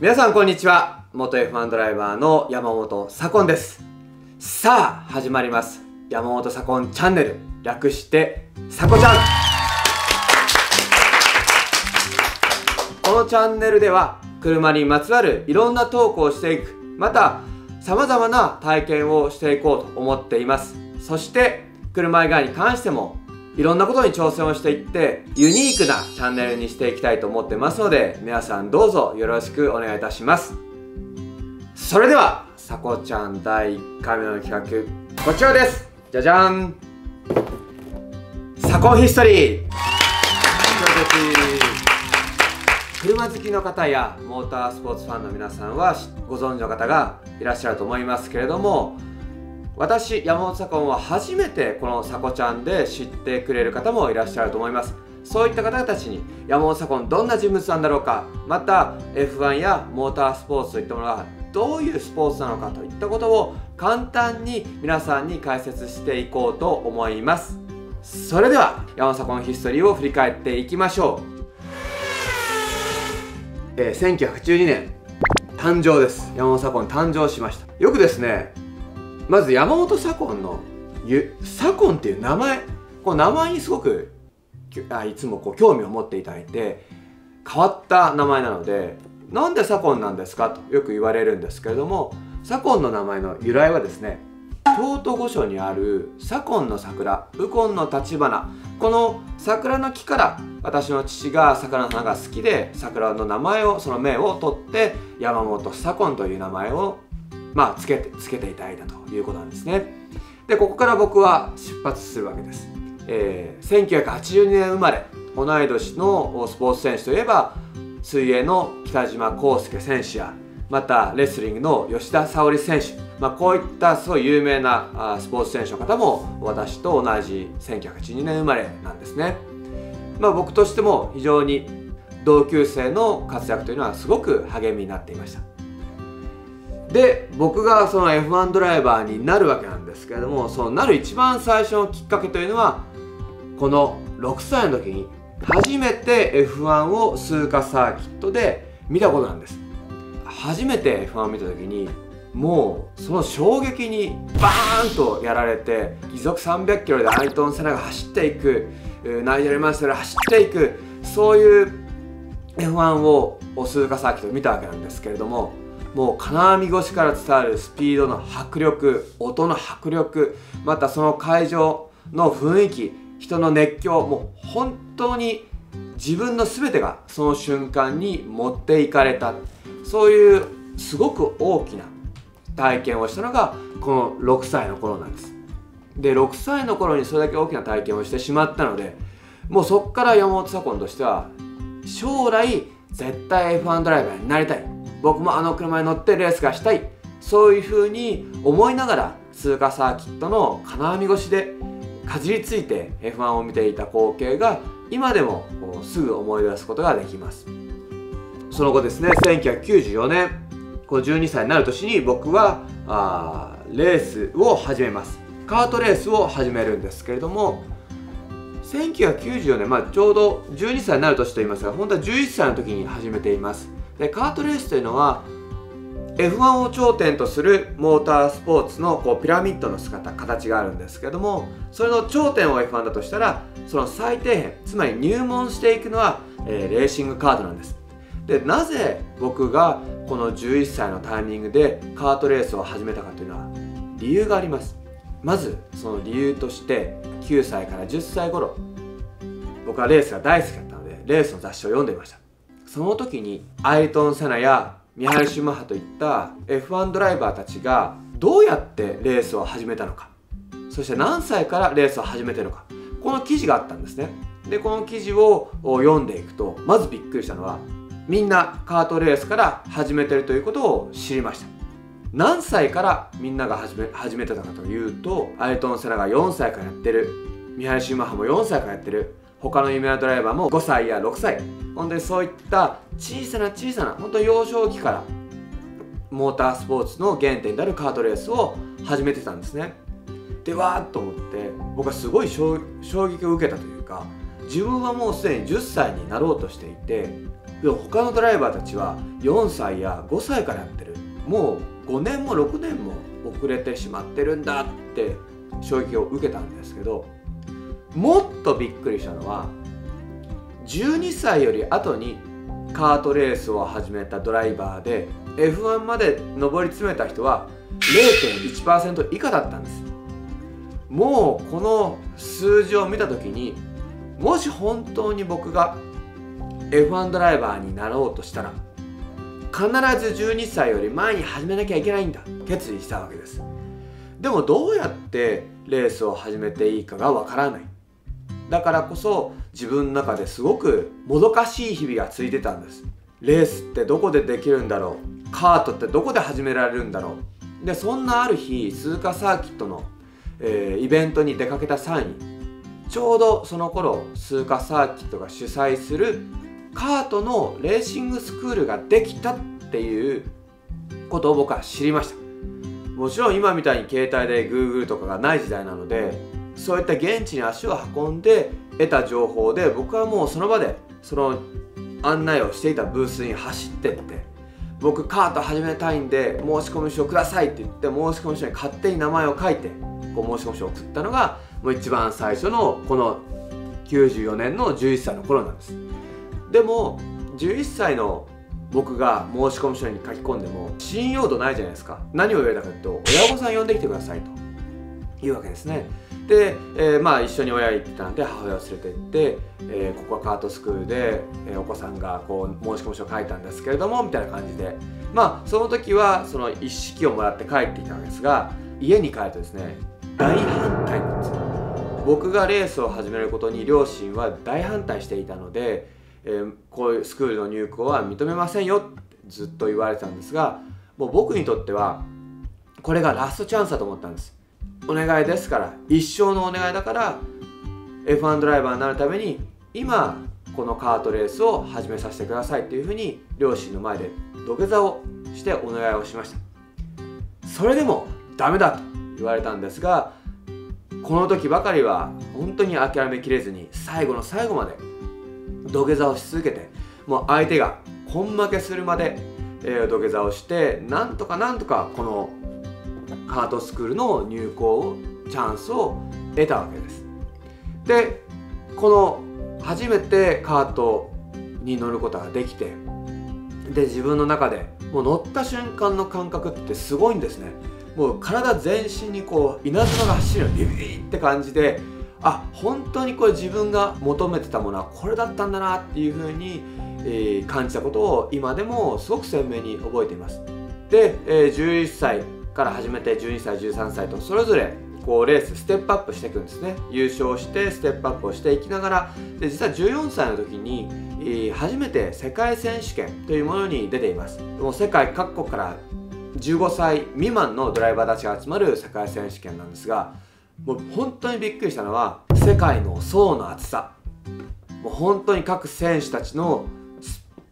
皆さんこんにちは。元 F1 ドライバーの山本左近です。さあ始まります。山本左近チャンネル。略してさこちゃん。このチャンネルでは車にまつわるいろんなトークをしていく。また様々な体験をしていこうと思っています。そして車以外に関してもいろんなことに挑戦をしていってユニークなチャンネルにしていきたいと思ってますので皆さんどうぞよろしくお願いいたします。それではさこちゃん第1回目の企画こちらです。じゃじゃん。さこヒストリー。車好きの方やモータースポーツファンの皆さんはご存知の方がいらっしゃると思いますけれども私山本左近は初めてこのさこちゃんで知ってくれる方もいらっしゃると思います。そういった方たちに山本左近どんな人物なんだろうか。また F1 やモータースポーツといったものがどういうスポーツなのかといったことを簡単に皆さんに解説していこうと思います。それでは山本左近ヒストリーを振り返っていきましょう、えー、1982年誕生です。山本左近誕生しました。よくですねまず山本左近の左近っていう名前この名前にすごくあいつもこう興味を持っていただいて変わった名前なのでなんで左近なんですかとよく言われるんですけれども左近の名前の由来はですね京都御所にある左近の桜右近の立花この桜の木から私の父が桜の花が好きで桜の名前をその銘を取って山本左近という名前をまあ、つけてつけていただいたということなんですね。でここから僕は出発するわけです、えー、1982年生まれ同い年のスポーツ選手といえば水泳の北島康介選手やまたレスリングの吉田沙保里選手、まあ、こういったすごい有名なスポーツ選手の方も私と同じ1982年生まれなんですね、まあ、僕としても非常に同級生の活躍というのはすごく励みになっていました。で僕がその F1 ドライバーになるわけなんですけれどもそのなる一番最初のきっかけというのはこの6歳の時に初めて F1 を数化サーキットで見たことなんです。初めて F1 を見た時にもうその衝撃にバーンとやられて時速300キロでアイトン・セナが走っていくナイジェル・マンスが走っていくそういう F1 を数化サーキット見たわけなんですけれどももう金網越しから伝わるスピードの迫力音の迫力またその会場の雰囲気人の熱狂もう本当に自分の全てがその瞬間に持っていかれた。そういうすごく大きな体験をしたのがこの6歳の頃なんです。で6歳の頃にそれだけ大きな体験をしてしまったのでもうそこから山本左近としては将来絶対 F1 ドライバーになりたい。僕もあの車に乗ってレースがしたい。そういうふうに思いながら通過サーキットの金網越しでかじりついて F1 を見ていた光景が今でもすぐ思い出すことができます。その後ですね1994年この12歳になる年に僕はあーレースを始めます。カートレースを始めるんですけれども1994年、まあ、ちょうど12歳になる年と言いますが本当は11歳の時に始めています。でカートレースというのは F1 を頂点とするモータースポーツのこうピラミッドの姿形があるんですけどもそれの頂点を F1 だとしたらその最底辺つまり入門していくのは、えー、レーシングカートなんです。でなぜ僕がこの11歳のタイミングでカートレースを始めたかというのは理由があります。まずその理由として9歳から10歳頃僕はレースが大好きだったのでレースの雑誌を読んでいました。その時にアイトン・セナやミハル・シュマハといった F1 ドライバーたちがどうやってレースを始めたのか。そして何歳からレースを始めてるのか。この記事があったんですね。でこの記事を読んでいくとまずびっくりしたのはみんなカートレースから始めてるということを知りました。何歳からみんなが始め始めてたかというとアイトン・セナが4歳からやってる。ミハル・シューマッハも4歳からやってる。他の有名なドライバーも5歳や6歳。本当にそういった小さな小さな本当幼少期からモータースポーツの原点であるカートレースを始めてたんですね。でわーっと思って僕はすごい衝撃を受けたというか自分はもうすでに10歳になろうとしていてでも他のドライバーたちは4歳や5歳からやってる。もう5年も6年も遅れてしまってるんだって衝撃を受けたんですけどもっとびっくりしたのは12歳より後にカートレースを始めたドライバーで F1 まで上り詰めた人は0.1%以下だったんです。もうこの数字を見た時にもし本当に僕が F1 ドライバーになろうとしたら必ず12歳より前に始めなきゃいけないんだ決意したわけです。でもどうやってレースを始めていいかがわからない。だからこそ自分の中ですごくもどかしい日々が続いてたんです。レースってどこでできるんだろう？カートってどこで始められるんだろう？でそんなある日鈴鹿サーキットの、えー、イベントに出かけた際にちょうどその頃鈴鹿サーキットが主催するカートのレーシングスクールができたっていうことを僕は知りました。もちろん今みたいに携帯で Google とかがない時代なのでそういった現地に足を運んで得た情報で僕はもうその場でその案内をしていたブースに走ってって僕カート始めたいんで申し込み書くださいって言って申し込み書に勝手に名前を書いてこう申し込み書を送ったのがもう一番最初のこの94年の11歳の頃なんです。でも11歳の僕が申し込み書に書き込んでも信用度ないじゃないですか。何を言われたかというと親御さん呼んできてくださいというわけですね。で、えー、まあ一緒に親行ってたんで母親を連れて行って、えー、ここはカートスクールで、えー、お子さんがこう申し込み書を書いたんですけれどもみたいな感じで。まあその時はその一式をもらって帰ってきたわけですが家に帰るとですね大反対なんです僕がレースを始めることに両親は大反対していたので、えー、こういうスクールの入校は認めませんよってずっと言われてたんですがもう僕にとってはこれがラストチャンスだと思ったんです。お願いですから。一生のお願いだから F1 ドライバーになるために今このカートレースを始めさせてくださいっていうふうに両親の前で土下座をしてお願いをしました。それでもダメだと言われたんですがこの時ばかりは本当に諦めきれずに最後の最後まで土下座をし続けてもう相手が根負けするまで、え、土下座をしてなんとかなんとかこのカートスクールの入校チャンスを得たわけです。でこの初めてカートに乗ることができてで自分の中でもう乗った瞬間の感覚ってすごいんですね。もう体全身にこう稲妻が走るビビビって感じであ本当にこれ自分が求めてたものはこれだったんだなっていうふうに、えー、感じたことを今でもすごく鮮明に覚えています。で、えー、11歳から始めて12歳13歳とそれぞれこうレースステップアップしていくんですね。優勝してステップアップをしていきながらで実は14歳の時に、初めて世界選手権というものに出ています。もう世界各国から15歳未満のドライバーたちが集まる世界選手権なんですがもう本当にびっくりしたのは世界の層の厚さ。もう本当に各選手たちの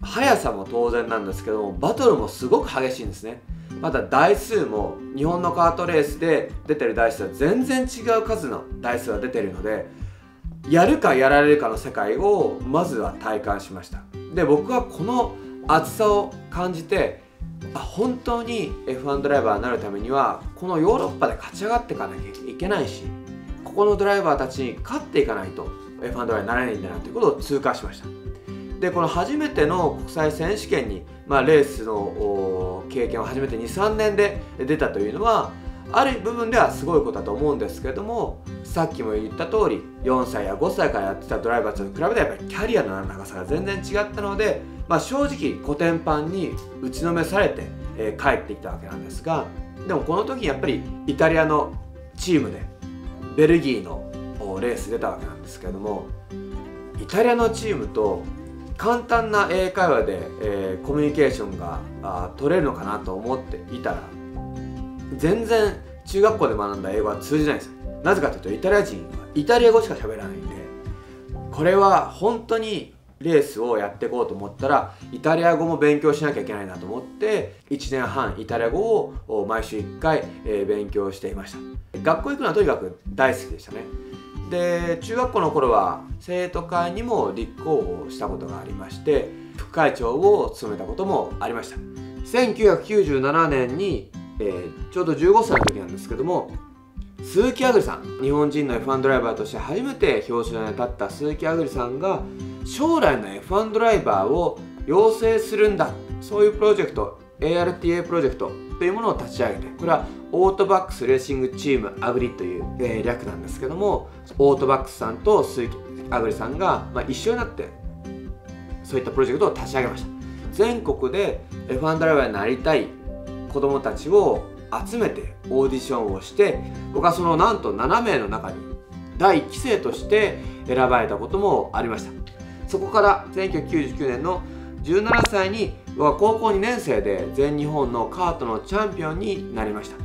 速さも当然なんですけどもバトルもすごく激しいんですね。また台数も日本のカートレースで出てる台数は全然違う数の台数が出てるのでやるかやられるかの世界をまずは体感しました。で僕はこの厚さを感じてあ本当に F1 ドライバーになるためにはこのヨーロッパで勝ち上がっていかなきゃいけないしここのドライバーたちに勝っていかないと F1 ドライバーになれないんだなということを痛感しました。でこの初めての国際選手権に、まあ、レースの経験を始めて23年で出たというのはある部分ではすごいことだと思うんですけれどもさっきも言った通り4歳や5歳からやってたドライバーと比べてやっぱりキャリアの長さが全然違ったので、まあ、正直コテンパンに打ちのめされて、えー、帰ってきたわけなんですがでもこの時やっぱりイタリアのチームでベルギーのレース出たわけなんですけれどもイタリアのチームと簡単な英会話で、えー、コミュニケーションがあ取れるのかなと思っていたら全然中学校で学んだ英語は通じないんですなぜかというとイタリア人はイタリア語しか喋らないんでこれは本当にレースをやっていこうと思ったらイタリア語も勉強しなきゃいけないなと思って1年半イタリア語を毎週1回、えー、勉強していました。学校行くのはとにかく大好きでしたね。で中学校の頃は生徒会にも立候補したことがありまして副会長を務めたこともありました。1997年に、えー、ちょうど15歳の時なんですけども鈴木あぐりさん日本人の F1 ドライバーとして初めて表彰台に立った鈴木あぐりさんが将来の F1 ドライバーを養成するんだ。そういうプロジェクト ARTA プロジェクトというものを立ち上げてこれはオートバックスレーシングチームアグリという、えー、略なんですけどもオートバックスさんと鈴木あぐりさんが、まあ、一緒になってそういったプロジェクトを立ち上げました。全国で F1 ドライバーになりたい子供たちを集めてオーディションをして僕はそのなんと7名の中に第1期生として選ばれたこともありました。そこから1999年の17歳に僕は高校2年生で全日本のカートのチャンピオンになりました。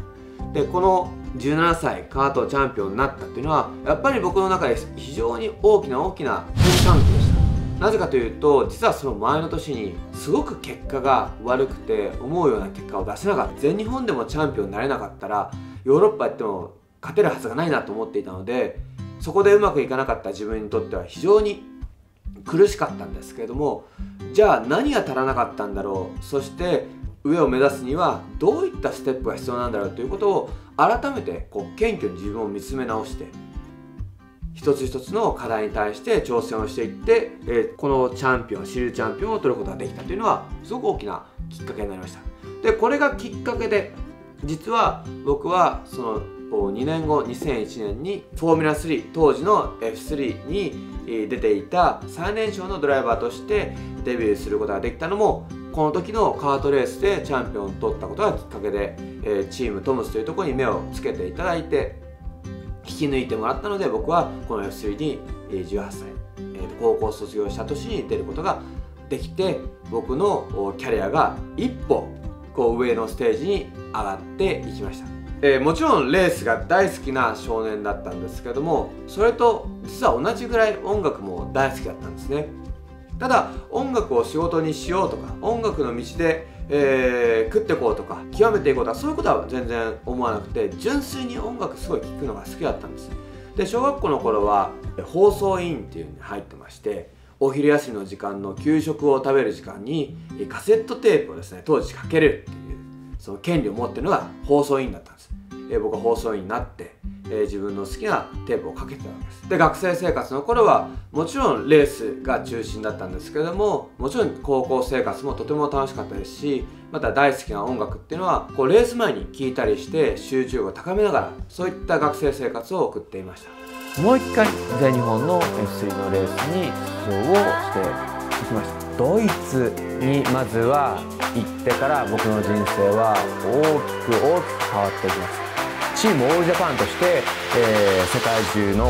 でこの17歳カートチャンピオンになったっていうのはやっぱり僕の中で非常に大きな大きな転換期でした。なぜかというと実はその前の年にすごく結果が悪くて思うような結果を出せなかった。全日本でもチャンピオンになれなかったらヨーロッパ行っても勝てるはずがないなと思っていたのでそこでうまくいかなかった自分にとっては非常に苦しかったんですけれどもじゃあ何が足らなかったんだろう？そして上を目指すにはどういったステップが必要なんだろうということを改めてこう謙虚に自分を見つめ直して一つ一つの課題に対して挑戦をしていって、えー、このチャンピオンシルチャンピオンを取ることができたというのはすごく大きなきっかけになりました。でこれがきっかけで実は僕はその2年後2001年にフォーミュラ3当時の F3 に出ていた最年少のドライバーとしてデビューすることができたのもこの時のカートレースでチャンピオンを取ったことがきっかけで、えチームトムスというところに目をつけていただいて引き抜いてもらったので僕はこの F3 に18歳、え高校卒業した年に出ることができて僕のキャリアが一歩こう上のステージに上がっていきました、えー、もちろんレースが大好きな少年だったんですけどもそれと実は同じぐらい音楽も大好きだったんですね。ただ音楽を仕事にしようとか音楽の道で、えー、食ってこうとか極めていこうとかそういうことは全然思わなくて純粋に音楽すごい聴くのが好きだったんです。で小学校の頃は放送委員っていうのに入ってましてお昼休みの時間の給食を食べる時間にカセットテープをですね当時かけるっていうその権利を持ってるのが放送委員だった、え僕は放送員になって、え自分の好きなテープをかけてたわけです。で学生生活の頃はもちろんレースが中心だったんですけどももちろん高校生活もとても楽しかったですしまた大好きな音楽っていうのはこうレース前に聴いたりして集中を高めながらそういった学生生活を送っていました。もう一回全日本の F3 のレースに出場をしていきました。ドイツにまずは行ってから僕の人生は大きく大きく変わっていきます。チームオールジャパンとして、えー、世界中の